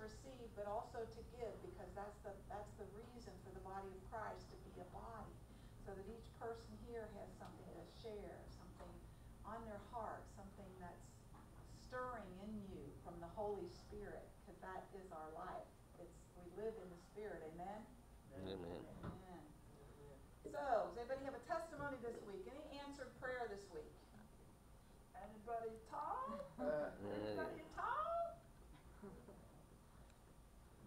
receive, but also to give, because that's the, that's the reason for the body of Christ to be a body. So that each person here has something to share, something on their heart, something that's stirring in you from the Holy Spirit, because that is our life. It's, we live in the Spirit, amen? Amen. Amen. So, does anybody have a testimony this week? Any answered prayer this week? Anybody, Tom? Anybody, Tom?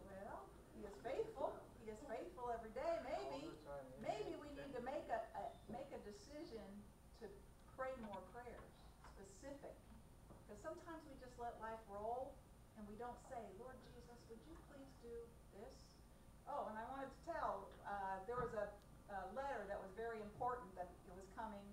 Well, he is faithful. He is faithful every day. Maybe, maybe we need to make a, a make a decision to pray more prayers, specific. Because sometimes we just let life roll and we don't say, Lord Jesus, would you please do this? Oh, and I wanted to tell, uh, there was a, a letter that was very important that it was coming,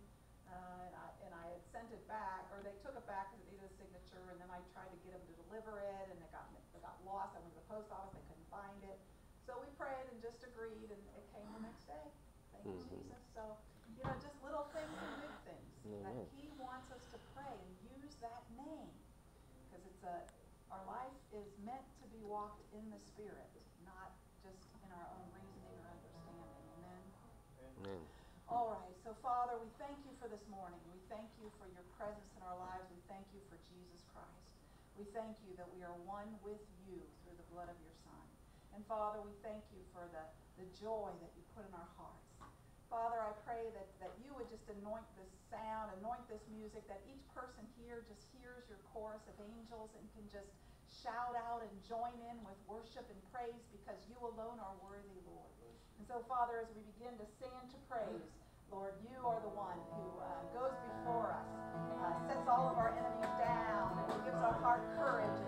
uh, and I, and I had sent it back, or they took it back because it needed a signature, and then I tried to get them to deliver it, and it got, it got lost. I went to the post office, they couldn't find it. So we prayed and just agreed, and it came the next day. Thank you, Mhm. Jesus. So, you know, just things that mm-hmm. He wants us to pray and use that name, because it's a, our life is meant to be walked in the Spirit, not just in our own reasoning or understanding. Amen. Amen. All right, so Father, we thank you for this morning. We thank you for your presence in our lives. We thank you for Jesus Christ. We thank you that we are one with you through the blood of your Son. And Father, we thank you for the, the joy that you put in our hearts. Father, I pray that, that you would just anoint sound, anoint this music, that each person here just hears your chorus of angels and can just shout out and join in with worship and praise because you alone are worthy, Lord. And so, Father, as we begin to sing into praise, Lord, you are the one who uh, goes before us, uh, sets all of our enemies down, and gives our heart courage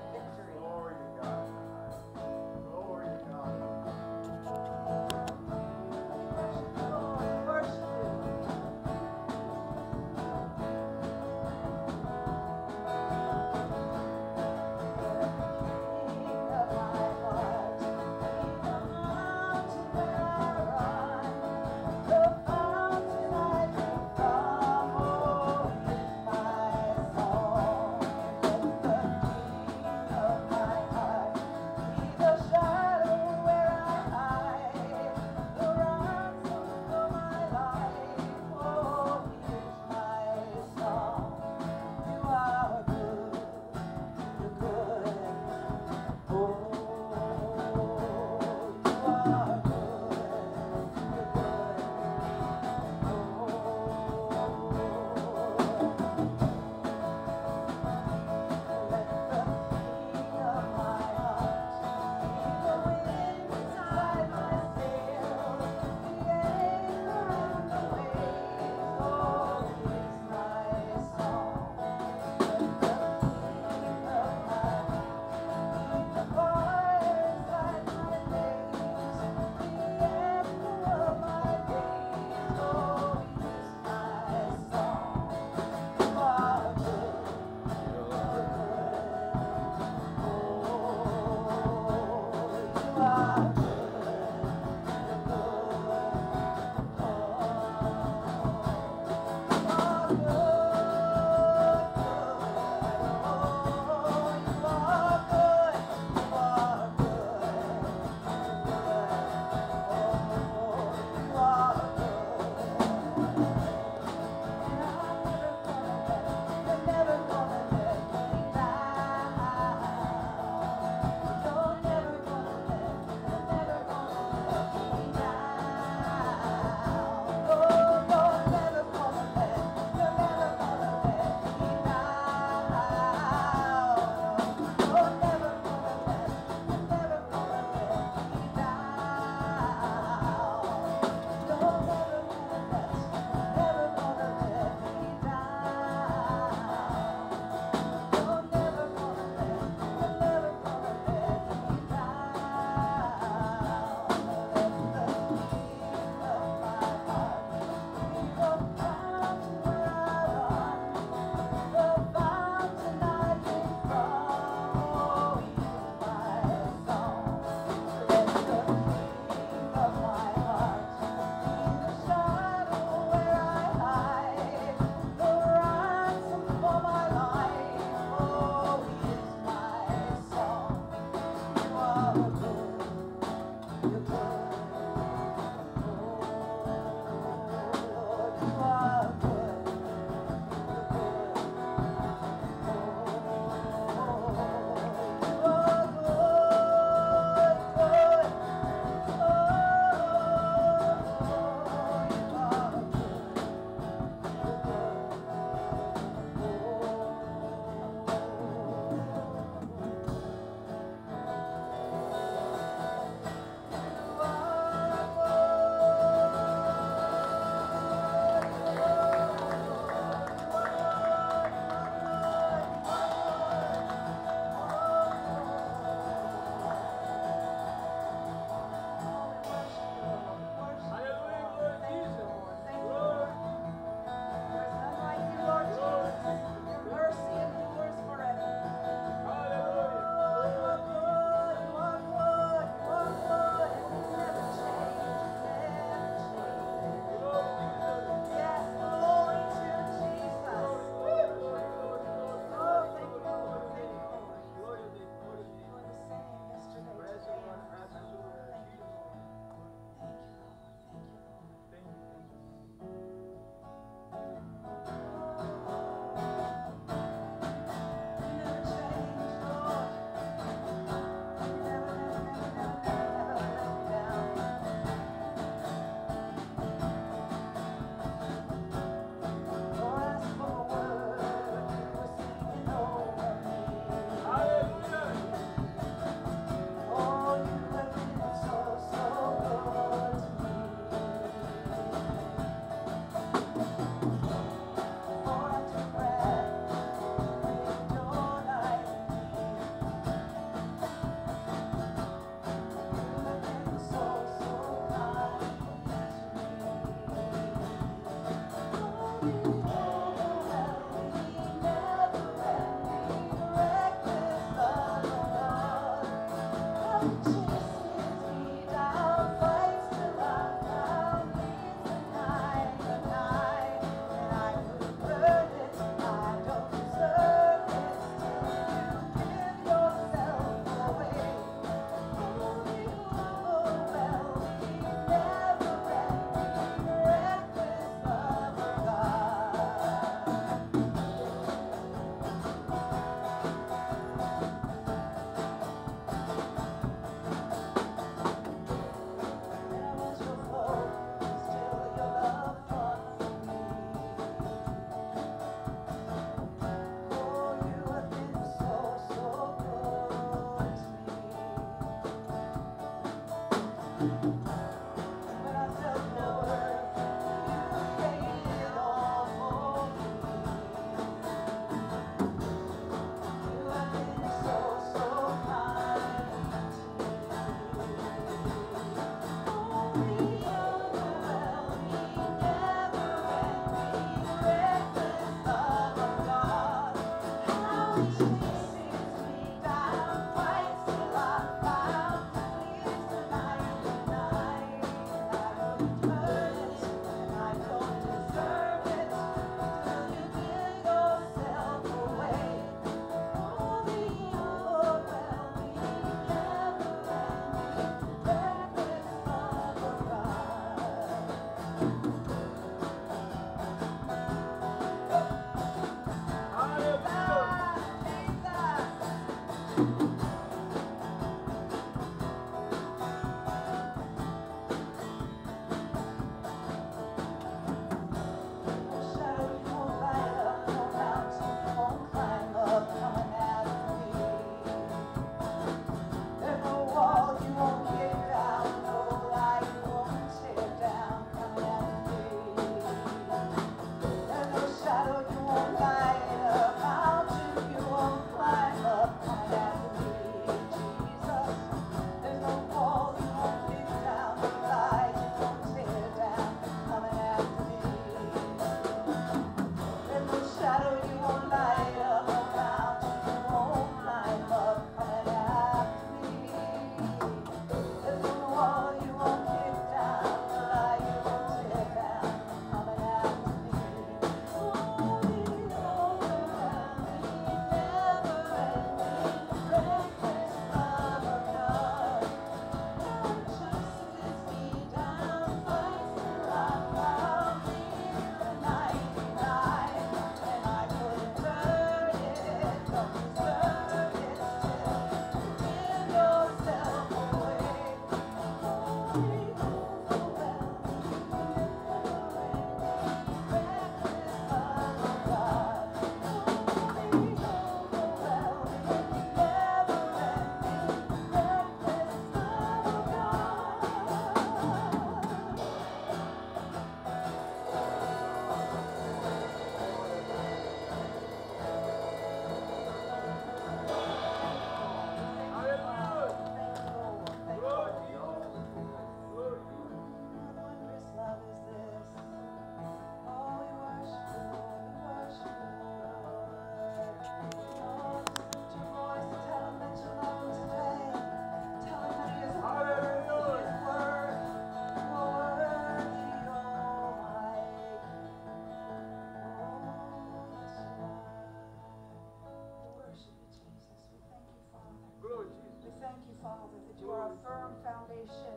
foundation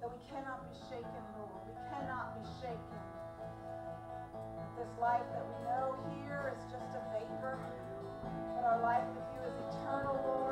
that we cannot be shaken, Lord. We cannot be shaken. This life that we know here is just a vapor, but our life with you is eternal, Lord.